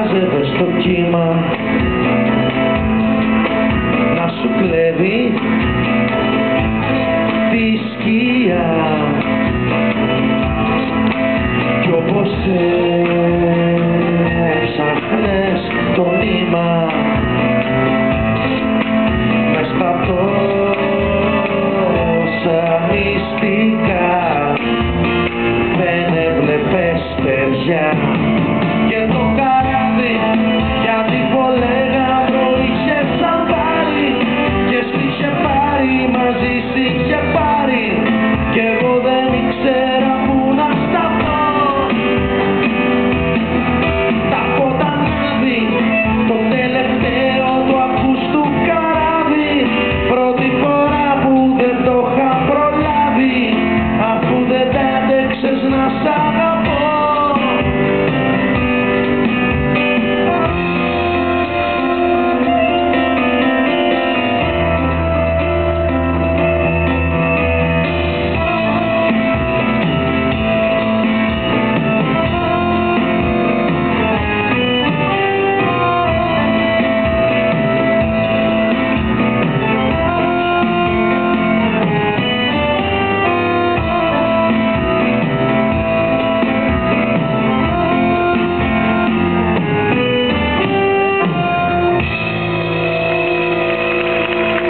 μάζευε στο κύμα. Να σου κλέβει τη σκιά. Κι όπως έψαχνες το νήμα μες στα τόσα μυστικά δεν έβλεπες παιδιά. sound